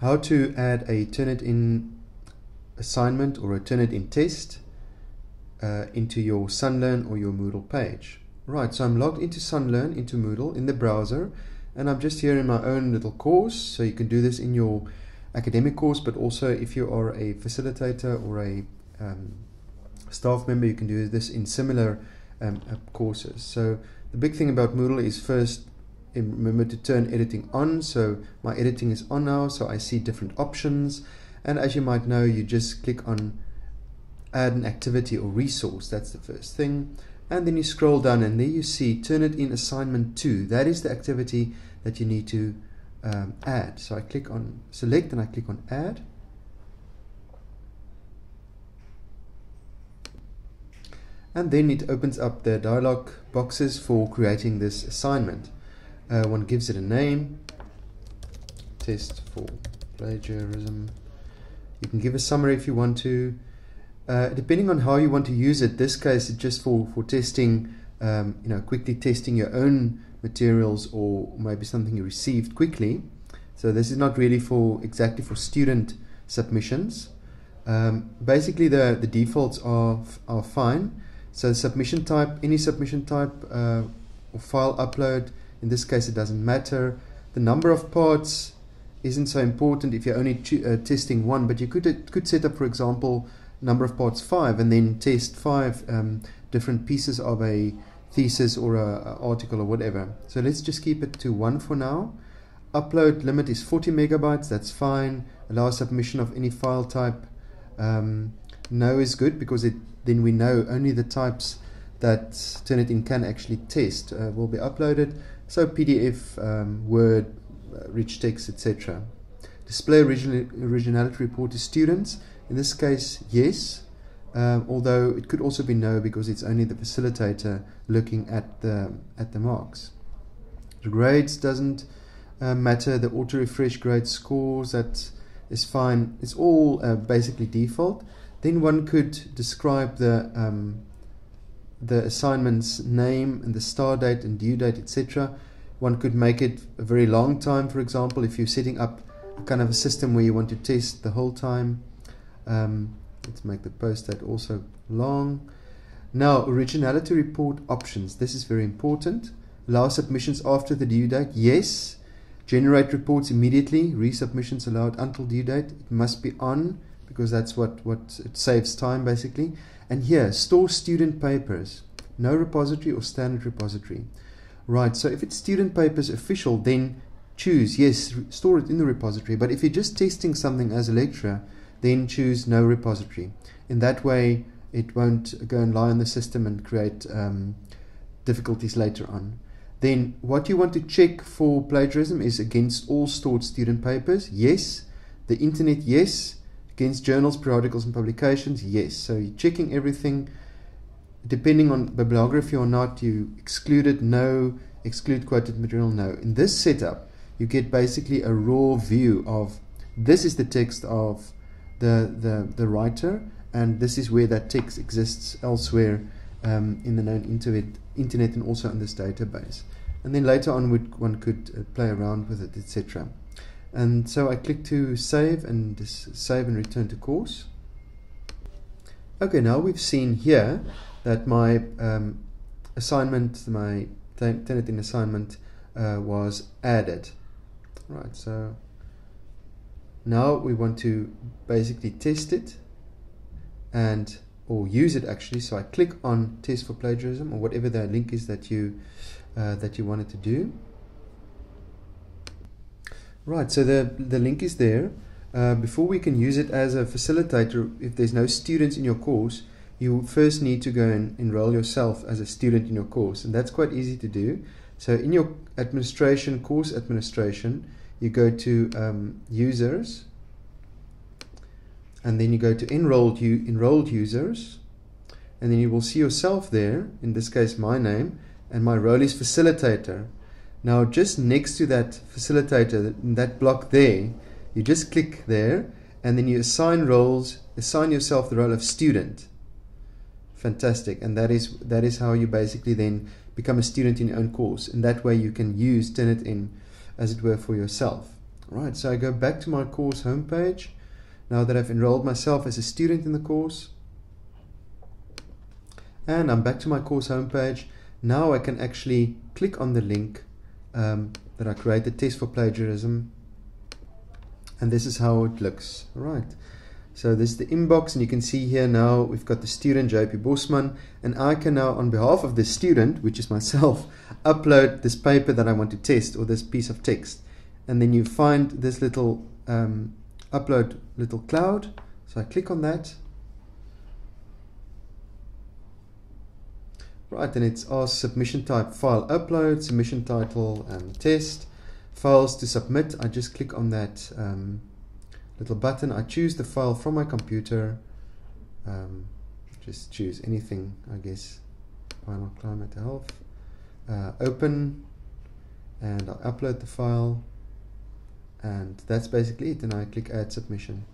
how to add a Turnitin assignment or a Turnitin test uh, into your Sunlearn or your Moodle page. Right, so I'm logged into Sunlearn, into Moodle in the browser, and I'm just here in my own little course. So you can do this in your academic course, but also if you are a facilitator or a um, staff member, you can do this in similar um, courses. So the big thing about Moodle is first remember to turn editing on. So my editing is on now so I see different options. And as you might know you just click on add an activity or resource. That's the first thing. And then you scroll down and there you see Turnitin assignment 2 that is the activity that you need to um, add. So I click on select and I click on add. And then it opens up the dialog boxes for creating this assignment uh, one gives it a name. Test for plagiarism. You can give a summary if you want to. Uh, depending on how you want to use it this case is just for for testing um, you know quickly testing your own materials or maybe something you received quickly. So this is not really for exactly for student submissions. Um, basically the the defaults are are fine. So submission type any submission type uh, or file upload in this case, it doesn't matter. The number of parts isn't so important if you're only uh, testing one, but you could uh, could set up, for example, number of parts five, and then test five um, different pieces of a thesis or a, article or whatever. So let's just keep it to one for now. Upload limit is 40 megabytes. That's fine. Allow submission of any file type. Um, no is good because it then we know only the types that Turnitin can actually test uh, will be uploaded. So PDF, um, Word, uh, rich text, etc. Display original, originality report to students. In this case, yes, um, although it could also be no because it's only the facilitator looking at the at the marks. The grades doesn't uh, matter. The auto refresh grade scores that is fine. It's all uh, basically default. Then one could describe the um, the assignment's name and the start date and due date, etc. One could make it a very long time, for example, if you're setting up a kind of a system where you want to test the whole time. Um, let's make the post date also long. Now, originality report options. This is very important. Allow submissions after the due date. Yes. Generate reports immediately. Resubmissions allowed until due date. It must be on because that's what, what it saves time basically. And here, store student papers. No repository or standard repository. Right, so if it's student papers official, then choose, yes, store it in the repository. But if you're just testing something as a lecturer, then choose no repository. In that way, it won't go and lie on the system and create um, difficulties later on. Then what you want to check for plagiarism is against all stored student papers, yes. The internet, yes. Against journals, periodicals, and publications? Yes. So you're checking everything. Depending on bibliography or not, you excluded no, exclude quoted material no. In this setup, you get basically a raw view of this is the text of the, the, the writer, and this is where that text exists elsewhere um, in the known internet, internet and also in this database. And then later on, one could uh, play around with it, etc. And so I click to save and save and return to course. Okay, now we've seen here that my um, assignment, my Turnitin assignment uh, was added. Right, so now we want to basically test it and or use it actually. So I click on test for plagiarism or whatever the link is that you uh, that you wanted to do. Right, so the, the link is there. Uh, before we can use it as a facilitator, if there's no students in your course, you first need to go and enroll yourself as a student in your course. And that's quite easy to do. So in your administration, course administration, you go to um, users, and then you go to enrolled, you enrolled users, and then you will see yourself there, in this case my name, and my role is facilitator. Now, just next to that facilitator, that block there, you just click there and then you assign roles, assign yourself the role of student. Fantastic. And that is, that is how you basically then become a student in your own course. And that way you can use Turnitin, as it were, for yourself. Right, so I go back to my course homepage now that I've enrolled myself as a student in the course. And I'm back to my course homepage. Now I can actually click on the link um, that I created, Test for Plagiarism. And this is how it looks. Right. So this is the inbox and you can see here now we've got the student JP Bosman and I can now on behalf of the student, which is myself, upload this paper that I want to test or this piece of text. And then you find this little um, upload little cloud. So I click on that. Right, and it's our submission type file upload, submission title and test. Files to submit, I just click on that um, little button. I choose the file from my computer. Um, just choose anything, I guess. Final climate health. Uh, open, and I upload the file, and that's basically it. And I click Add Submission.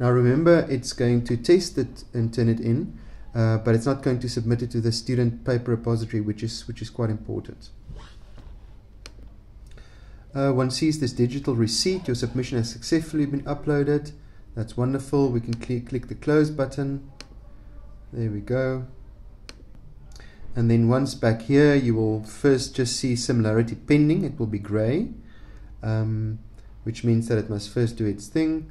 Now remember, it's going to test it and turn it in, uh, but it's not going to submit it to the student paper repository, which is which is quite important. Uh, one sees this digital receipt, your submission has successfully been uploaded. That's wonderful. We can click, click the close button. There we go. And then once back here, you will first just see similarity pending. It will be gray, um, which means that it must first do its thing.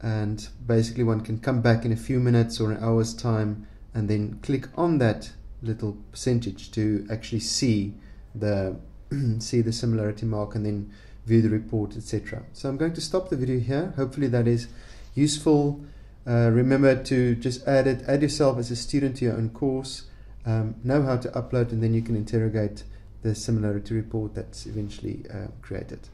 And basically one can come back in a few minutes or an hour's time and then click on that little percentage to actually see the see the similarity mark and then view the report, etc. So I'm going to stop the video here. Hopefully that is useful. Uh, remember to just add it, add yourself as a student to your own course, um, know how to upload, and then you can interrogate the similarity report that's eventually uh, created.